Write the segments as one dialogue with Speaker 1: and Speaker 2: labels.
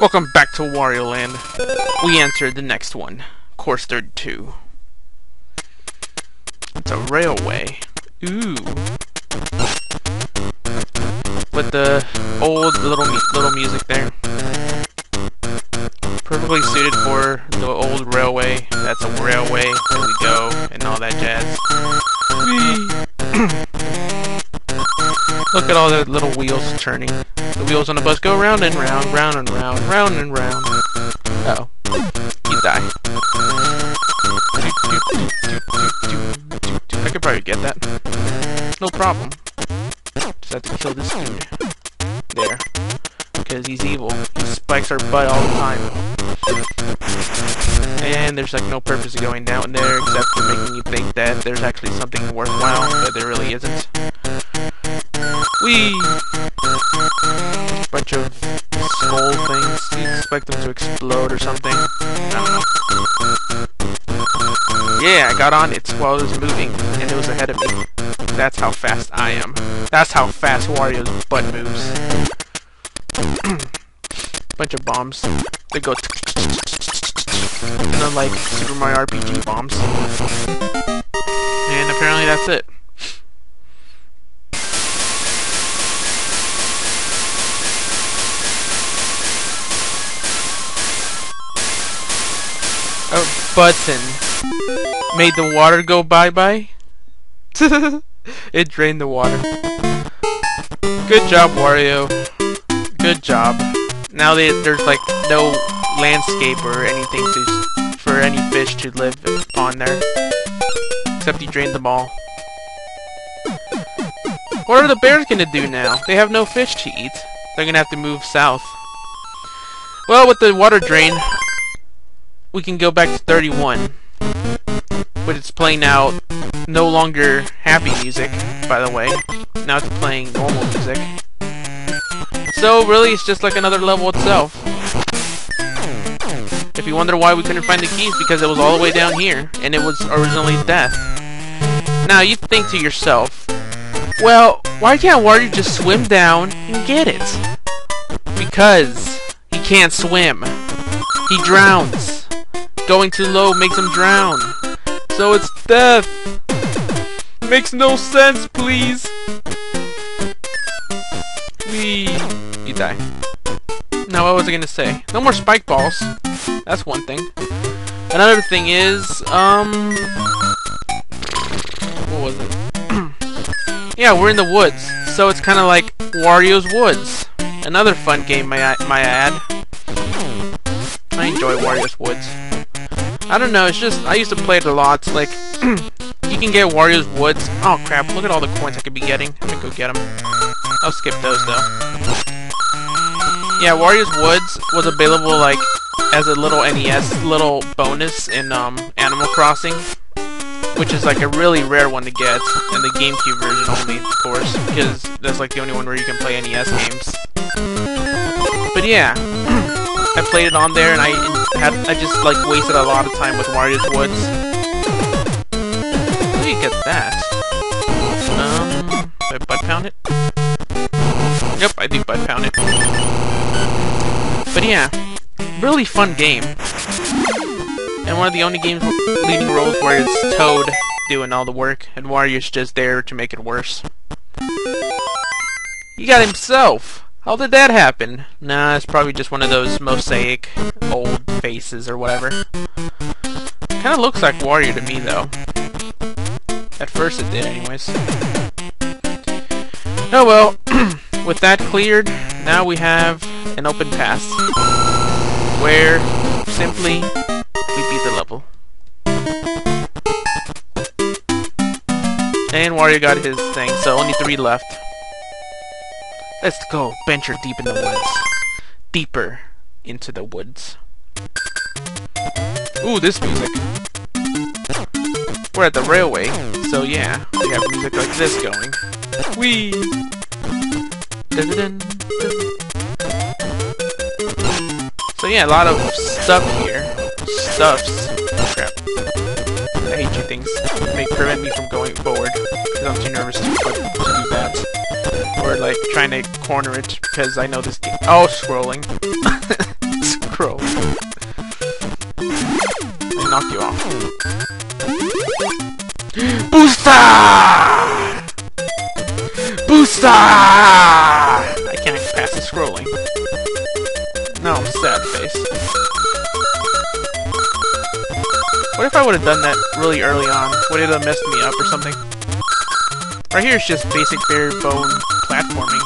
Speaker 1: Welcome back to Wario Land. We entered the next one, Course 32. It's a railway. Ooh. With the old little little music there. Perfectly suited for the old railway. That's a railway. There we go, and all that jazz. Look at all the little wheels turning. The wheels on the bus go round and round, round and round, round and round. Uh oh. You die. I could probably get that. No problem. Just have to kill this dude. There. Because he's evil. He spikes our butt all the time. And there's like no purpose of going down there except for making you think that there's actually something worthwhile, but there really isn't. Whee! Bunch of small things. You expect them to explode or something. I. Yeah, I got on it while it was moving, and it was ahead of me. That's how fast I am. That's how fast Wario's butt moves. Bunch of bombs. They go and then like Super Mario RPG bombs. And apparently that's it. Button made the water go bye-bye? it drained the water. Good job, Wario. Good job. Now they, there's like no landscape or anything to for any fish to live on there. Except you drained them all. What are the bears gonna do now? They have no fish to eat. They're gonna have to move south. Well, with the water drain, we can go back to 31. But it's playing now no longer happy music, by the way. Now it's playing normal music. So really, it's just like another level itself. If you wonder why we couldn't find the keys, because it was all the way down here, and it was originally death. Now, you think to yourself, well, why can't Wario just swim down and get it? Because he can't swim. He drowns. Going too low makes him drown. So it's death. Makes no sense, please. Wee. You die. Now, what was I gonna say? No more spike balls. That's one thing. Another thing is, um... What was it? yeah, we're in the woods. So it's kind of like Wario's Woods. Another fun game, my, I add. I enjoy Wario's Woods. I don't know, it's just, I used to play it a lot. Like, you can get Wario's Woods. Oh crap, look at all the coins I could be getting. I'm gonna go get them. I'll skip those though. Yeah, Wario's Woods was available like as a little NES little bonus in um, Animal Crossing, which is like a really rare one to get, in the GameCube version only, of course, because that's like the only one where you can play NES games. But yeah, I played it on there, and I had I just like wasted a lot of time with Wario's Woods. How do you get that? Um, I butt pound it? Yep, I do butt pound it. But yeah, really fun game. And one of the only games leading roles where it's Toad doing all the work, and Wario's just there to make it worse. He got himself! How did that happen? Nah, it's probably just one of those mosaic old faces or whatever. Kinda looks like Wario to me, though. At first it did, anyways. Oh well, with that cleared, now we have an open path where simply we beat the level. And Wario got his thing, so only three left. Let's go venture deep in the woods. Deeper into the woods. Ooh, this music. We're at the railway, so yeah, we have music like this going. Whee! Dun -dun -dun so yeah, a lot of stuff here. Stuffs. Crap. I hate you things. They prevent me from going forward. Because I'm too nervous to, to do that. Or like trying to corner it because I know this game. Oh, scrolling. knock you off. Booster! Booster! I can't pass the scrolling. No, sad face. What if I would have done that really early on? Would it have messed me up or something? Right here is just basic bare bone platforming.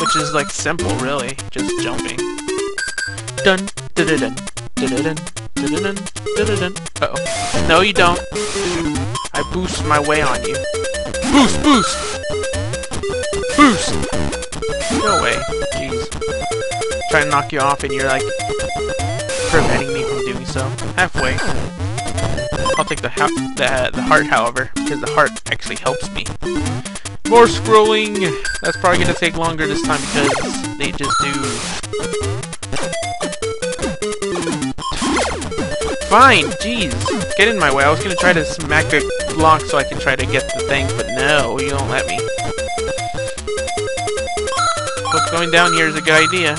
Speaker 1: Which is like simple really, just jumping. Dun dun dun dun dun dun dun Uh oh. No you don't. I boost my way on you. Boost, boost! Boost! No way. Jeez. Trying to knock you off and you're like preventing me from doing so. Halfway. I'll take the, the, the heart, however, because the heart actually helps me. More scrolling! That's probably gonna take longer this time because they just do... Fine! Jeez! Get in my way. I was gonna try to smack the block so I can try to get the thing, but no, you don't let me. Hope going down here is a good idea.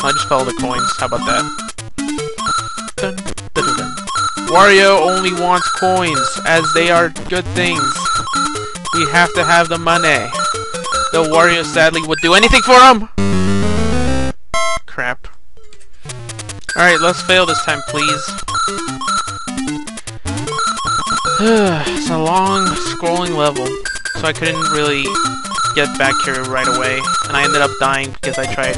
Speaker 1: I'll just follow the coins. How about that? Dun, dun, dun, Wario only wants coins, as they are good things. We have to have the money. Though Wario sadly would do anything for him! Alright, let's fail this time, please. it's a long, scrolling level, so I couldn't really get back here right away. And I ended up dying because I tried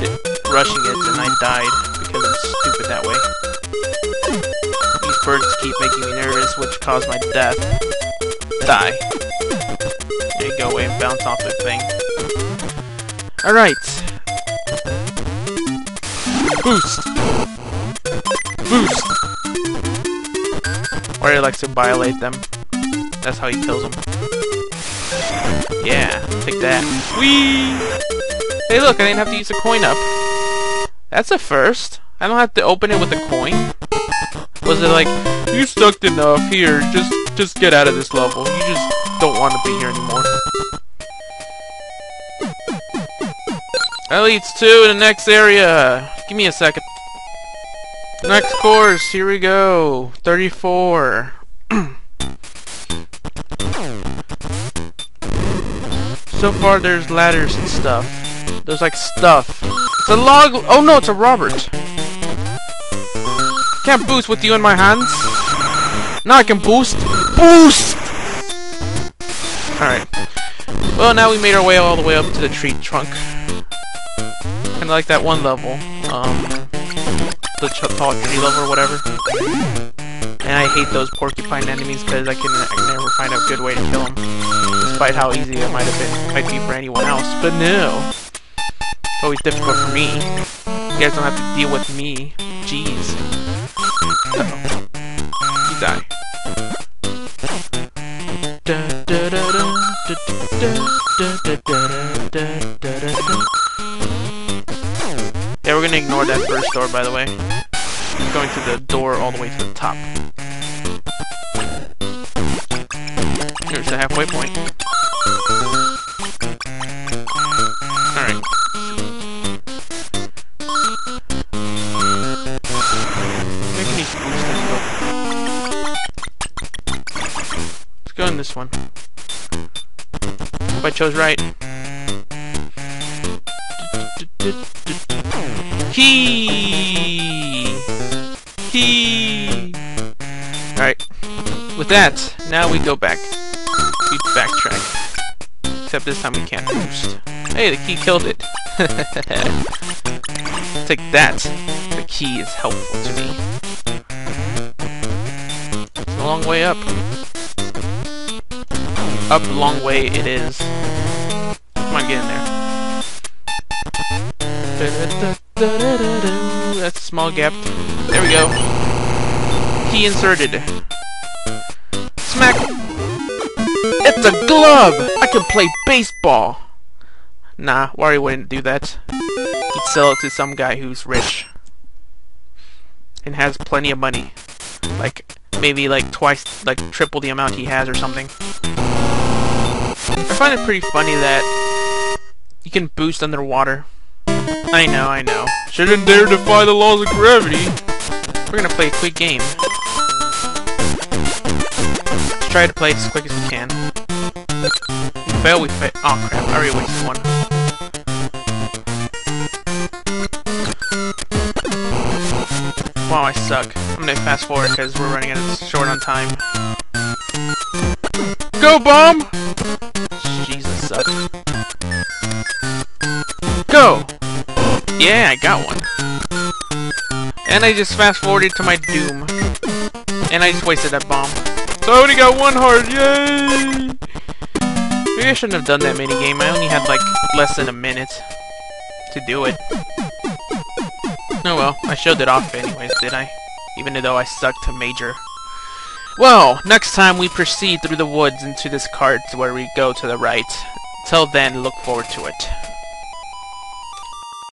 Speaker 1: rushing it and I died because I'm stupid that way. These birds keep making me nervous, which caused my death. Die. There you go away and bounce off the thing. Alright. Boost! Boost! he likes to violate them. That's how he kills them. Yeah, take that. Whee! Hey look, I didn't have to use a coin up. That's a first. I don't have to open it with a coin. Was it like, you sucked enough, here, just just get out of this level. You just don't want to be here anymore. That leads to the next area. Give me a second. Next course, here we go. 34. so far there's ladders and stuff. There's like stuff. It's a log- oh no, it's a Robert. Can't boost with you in my hands. Now I can boost. Boost! Alright. Well, now we made our way all the way up to the tree trunk. Kinda like that one level. Um, the tall tree level or whatever. And I hate those porcupine enemies because I can, I never find a good way to kill them. Despite how easy it might have been, might be for anyone else. But no! It's always difficult for me. You guys don't have to deal with me. Jeez. Uh -oh. You die. Yeah, we're gonna ignore that first door, by the way. Going to the door all the way to the top. Here's the halfway point. Alright. Let's go in this one. Hope I chose right. Key! Key! Alright. With that, now we go back. We backtrack. Except this time we can't boost. Hey, the key killed it. Take that. The key is helpful to me. It's a long way up up a long way it is. Come on, get in there. That's a small gap. There we go. Key inserted. Smack! It's a glove! I can play baseball! Nah, Wario wouldn't do that. He'd sell it to some guy who's rich. And has plenty of money. Like, maybe like twice, like triple the amount he has or something. I find it pretty funny that you can boost underwater. I know, I know. Shouldn't dare defy the laws of gravity. We're gonna play a quick game. Let's try to play it as quick as we can. We fail, we fail. Oh crap, I already wasted one. Wow, I suck. I'm gonna fast forward because we're running out short on time. Go, bomb! Jesus, suck. Go! Yeah, I got one. And I just fast forwarded to my doom. And I just wasted that bomb. So I only got one heart, yay! Maybe I shouldn't have done that mini game. I only had like less than a minute to do it. Oh well, I showed it off anyways, did I? Even though I sucked to major. Well, next time we proceed through the woods into this cart where we go to the right. Till then, look forward to it.